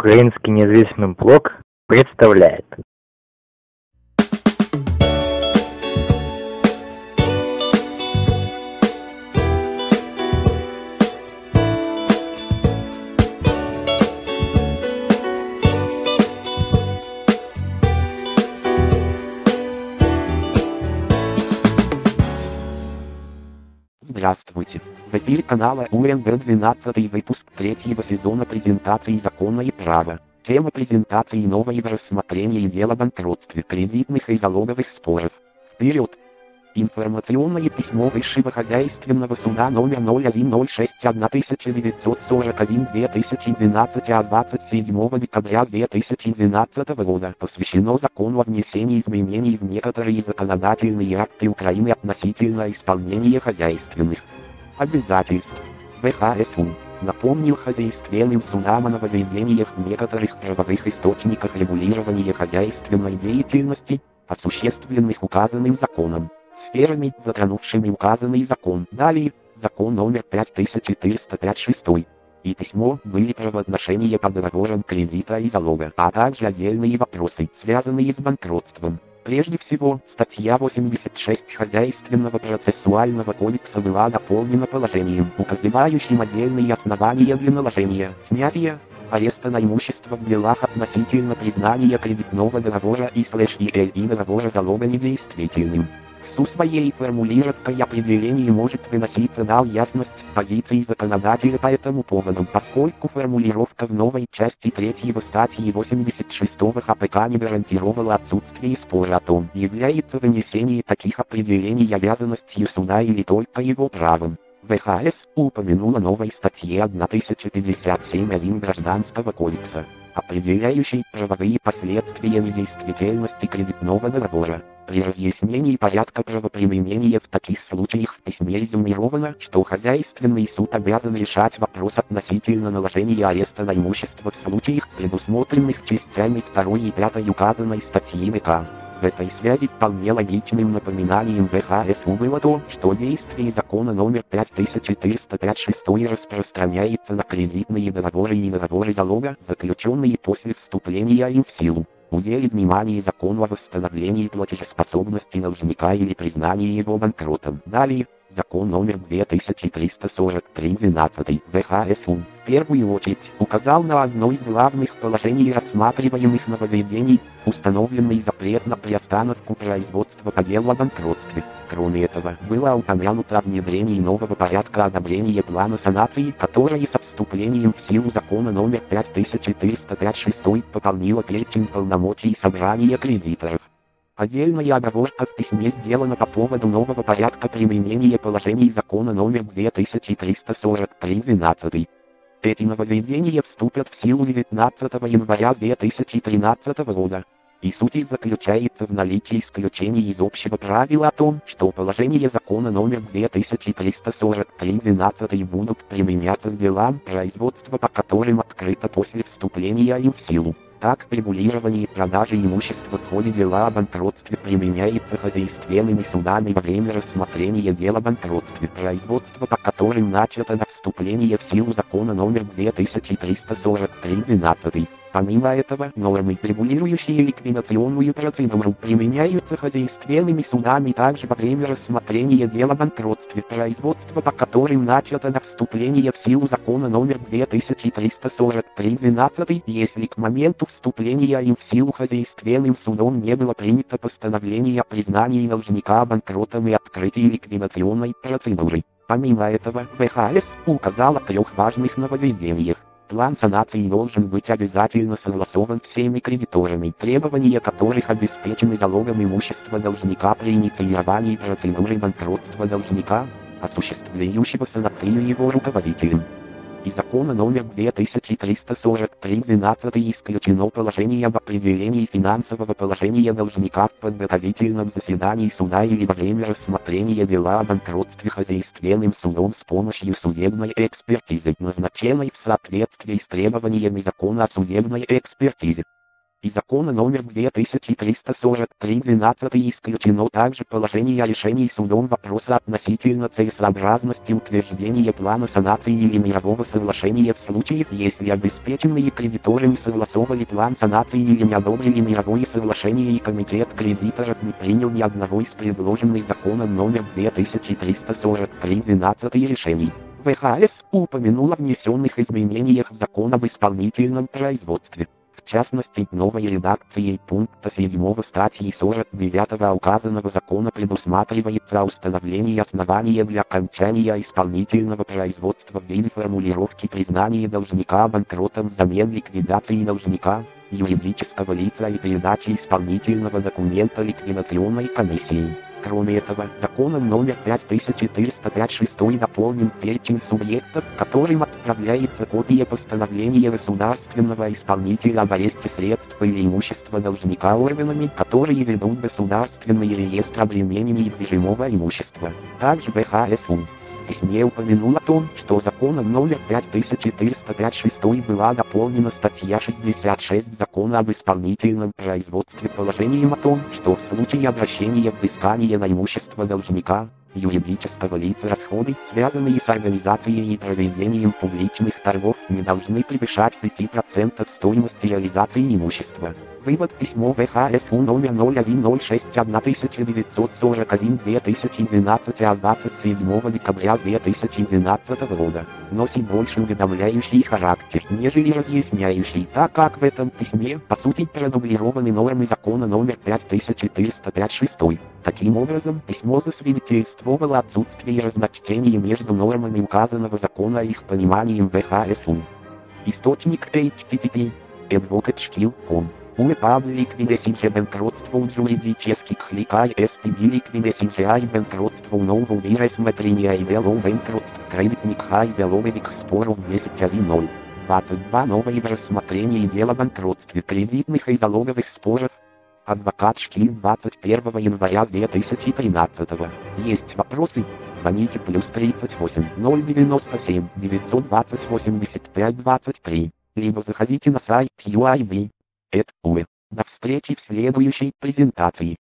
Украинский независимый блог представляет. В эфире канала УНБ 12 выпуск третьего сезона презентации закона и права. Тема презентации нового рассмотрения дела о банкротстве, кредитных и залоговых споров. Вперед! Информационное письмо Высшего хозяйственного суда номер 0106-1941-2012 от 27 декабря 2012 года посвящено закону о внесении изменений в некоторые законодательные акты Украины относительно исполнения хозяйственных обязательств. ВХСУ. Напомнил хозяйственным судам о нововведениях в некоторых правовых источниках регулирования хозяйственной деятельности, осуществленных указанным законом сферами, затронувшими указанный закон. Далее, закон номер 5456 и письмо были правоотношения по договорам кредита и залога, а также отдельные вопросы, связанные с банкротством. Прежде всего, статья 86 Хозяйственного процессуального кодекса была дополнена положением, указывающим отдельные основания для наложения, снятия, ареста на имущество в делах относительно признания кредитного договора и слэш и договора залога недействительным. Су своей формулировкой определений может выноситься на ясность позиции законодателя по этому поводу, поскольку формулировка в новой части третьего статьи 86 КПК не гарантировала отсутствие спора о том, является вынесение таких определений обязанностью суда или только его правом. ВХС упомянула новой статье 1057.1 Гражданского кодекса, определяющей правовые последствия недействительности кредитного договора. При разъяснении порядка правоприменения в таких случаях в письме резюмировано, что хозяйственный суд обязан решать вопрос относительно наложения ареста на имущество в случаях, предусмотренных частями 2 и 5 указанной статьи МК. В этой связи вполне логичным напоминанием ВХСУ было то, что действие закона номер 5456 распространяется на кредитные договоры и договоры залога, заключенные после вступления им в силу уделит внимание закону о восстановлении платежеспособности должника или признании его банкротом. Далее, закон номер 2343-12 ВХСУ, в первую очередь, указал на одно из главных положений рассматриваемых нововведений, установленный запрет на приостановку производства по делу о банкротстве. Кроме этого, было упомянуто о внедрении нового порядка одобрения плана санации, который со вступлением в силу закона номер 5456 пополнило перечень полномочий собрания кредиторов. Отдельная оговорка в письме сделана по поводу нового порядка применения положений закона номер 2343-12. Эти нововведения вступят в силу 19 января 2013 года. И суть их заключается в наличии исключений из общего правила о том, что положения закона номер 2343-12 будут применяться к делам, производства по которым открыто после вступления им в силу. Так, регулирование продажи имущества в ходе дела о банкротстве применяется хозяйственными судами во время рассмотрения дела о банкротстве, производство по которым начато до вступления в силу закона номер 2343-12. Помимо этого, нормы, регулирующие ликвидационную процедуру, применяются хозяйственными судами также во время рассмотрения дела о банкротстве, производство по которым начато до вступления в силу закона номер 2343-12, если к моменту вступления им в силу хозяйственным судом не было принято постановление о признании должника банкротом и открытии ликвидационной процедуры. Помимо этого, ВХС указал о трех важных нововведениях. План санации должен быть обязательно согласован всеми кредиторами, требования которых обеспечены залогом имущества должника при инициировании процедуры банкротства должника, осуществляющегося на целью его руководителем и закона номер 2343-12 исключено положение об определении финансового положения должника в подготовительном заседании суда или во время рассмотрения дела о банкротстве хозяйственным судом с помощью судебной экспертизы, назначенной в соответствии с требованиями закона о судебной экспертизе. Из закона номер 2343 12 исключено также положение о решении судом вопроса относительно целесообразности утверждения плана санации или мирового соглашения в случае, если обеспеченные кредиторы согласовали план санации или не одобрили мировое соглашение и комитет кредиторов не принял ни одного из предложенных законом номер 2343 12 решений. ВХС упомянул о внесенных изменениях в закон об исполнительном производстве. В частности, новой редакцией пункта 7 статьи 49 указанного закона предусматривается установление основания для окончания исполнительного производства в виде формулировки признания должника банкротом взамен ликвидации должника, юридического лица и передачи исполнительного документа ликвидационной комиссии. Кроме этого, законом номер 5405 дополнен перечень субъектов, которым отправляется копия постановления государственного исполнителя об аресте средств или имущества должника органами, которые ведут государственный реестр обременений движимого имущества. Также БХСУ письме упомянул о том, что законом номер 5405 была дополнена статья 66 Закона об исполнительном производстве положением о том, что в случае обращения взыскания на имущество должника, юридического лица расходы, связанные с организацией и проведением публичных торгов, не должны превышать 5% стоимости реализации имущества. Вывод письмо ВХСУ номер 0106-1941-2012 от 27 декабря 2012 года. Носит больше уведомляющий характер, нежели разъясняющий, так как в этом письме, по сути, продублированы нормы закона номер 5405 Таким образом, письмо засвидетельствовало отсутствие разночтений между нормами указанного закона и их пониманием ВХСУ. Источник http advocate.com Liquidessinge банкротству юридических лиц SPD liquidessinge ай банкротству нового виресмотрения и вело банкротств кредитник хай веловик споров 10.1.0. 22 новое рассмотрение дела банкротстве кредитных и залоговых споров. Адвокат Шкин 21 января 2013. Есть вопросы? Звоните плюс 38 097 920 85 23. Либо заходите на сайт QIV. Это увы. До встречи в следующей презентации.